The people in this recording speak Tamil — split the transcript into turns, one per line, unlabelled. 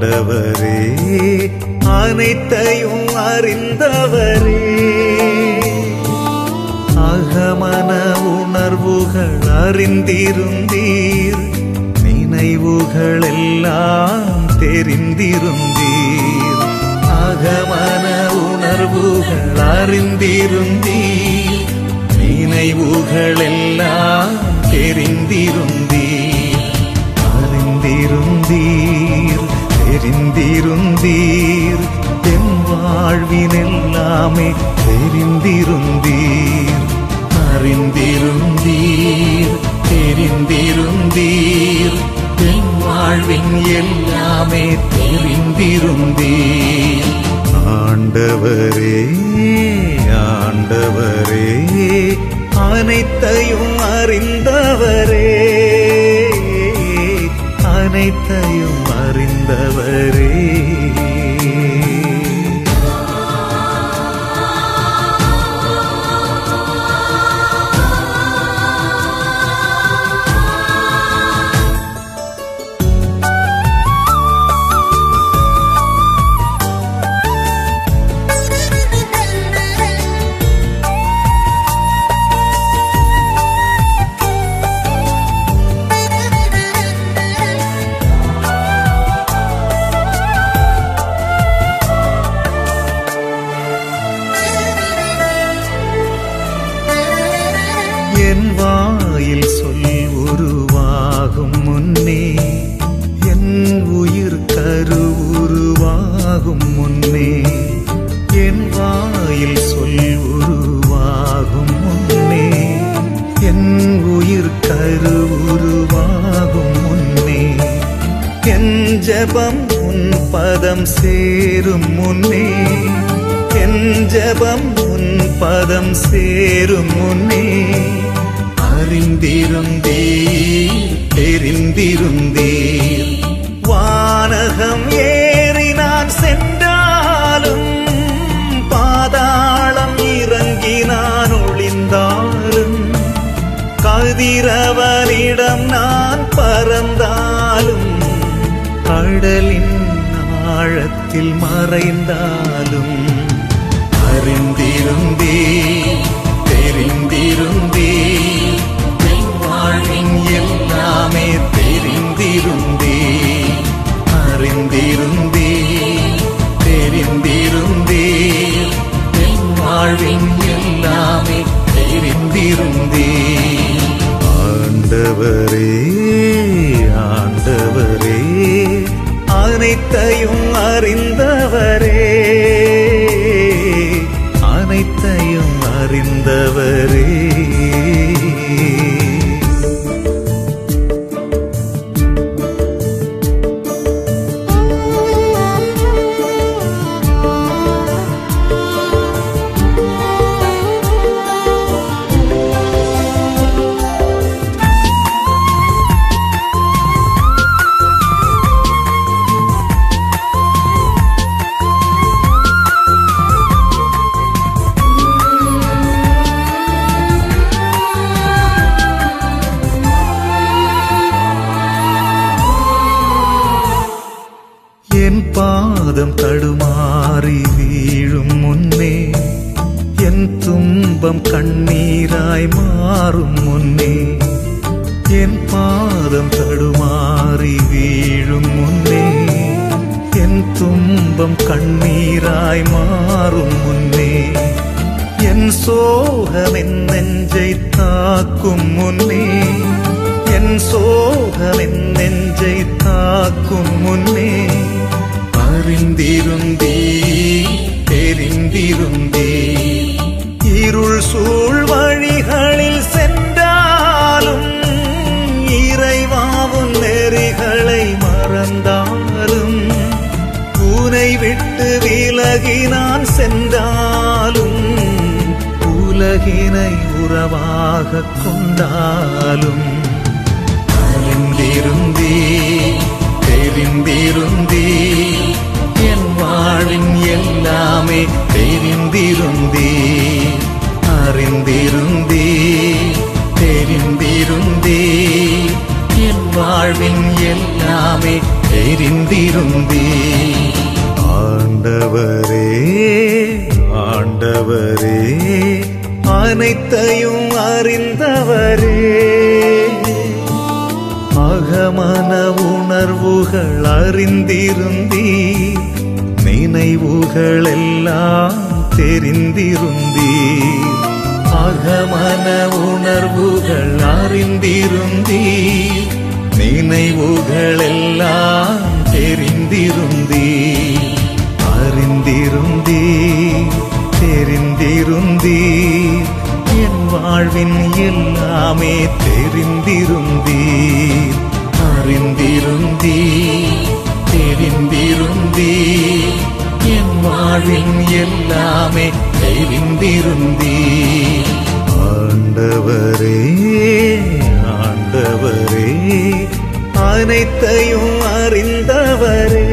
ஆண்டவரே அனைத்தையும் அறிந்தவரே. அகமன உணர்வுகள் அறிந்திருந்தீர் நினைவுகள் எல்லாம் தெரிந்திருந்தீர். அகமன உணர்வுகள் அறிந்திருந்தீர் நினைவுகள் எல்லாம் தெரிந்திருந்தீர். தெரிந்திருந்தீர். என் வாழ்வினெல்லாமே தெரிந்திருந்தீர். அறிந்திருந்தீர் தெரிந்திருந்தீர். என் வாழ்வின் எல்லாமே தெரிந்திருந்தீர். ஆண்டவரே ஆண்டவரே அனைத்தையும் அறிந்த ஜபம் உன் பதம் சேரும் முன்னே. என் ஜபம் உன் பதம் சேரும் முன்னே. அறிந்திருந்தீர் தெரிந்திருந்தீர். வானகம் ஏ ஆழத்தில் மறைந்தாலும் அறிந்திருந்தே தெரிந்திருந்தே வாழ்வின் எல்லாமே தெரிந்திருந்தே அறிந்திருந்தே தெரிந்திருந்தே வாழ்வின் எல்லாமே தெரிந்திருந்தே அனைத்தையும் அறிந்தவரே. அனைத்தையும் அறிந்தவரே. பாதம் தடுமாறி வீழும் முன்னே என் துன்பம் கண்ணீராய் மாறும் முன்னே என் பாதம் தடுமாறி வீழும் முன்னே என் துன்பம் கண்ணீராய் மாறும் முன்னே என் சோகம் என் நெஞ்சை தாக்கும் முன்னே என் சோகம் என் நெஞ்சை தாக்கும் முன்னே அறிந்திருந்தே தெரிந்திருந்தே. இருள் சூழ் வழிகளில் சென்றாலும் இறைவாவும் நெறிகளை மறந்தாலும் கூனை விட்டு விலகி நான் சென்றாலும் உலகினை உறவாக கொண்டாலும். அறிந்திருந்தே வாழ்வின் எல்லாமே தெரிந்திருந்தே. ஆண்டவரே ஆண்டவரே அனைத்தையும் அறிந்தவரே. அகமன உணர்வுகள் அறிந்திருந்தீ நினைவுகள் எல்லாம் தெரிந்திருந்தீ அகமன உணர்வுகள் அறிந்திருந்தீ நினைவுகளெல்லாம் தெரிந்திருந்தி அறிந்திருந்தி தெரிந்திருந்தி என் வாழ்வின் எல்லாமே தெரிந்திருந்தி அறிந்திருந்தி தெரிந்திருந்தி என் வாழ்வின் எல்லாமே தெரிந்திருந்தி ஆண்டவரே அனைத்தையும் அறிந்தவரே.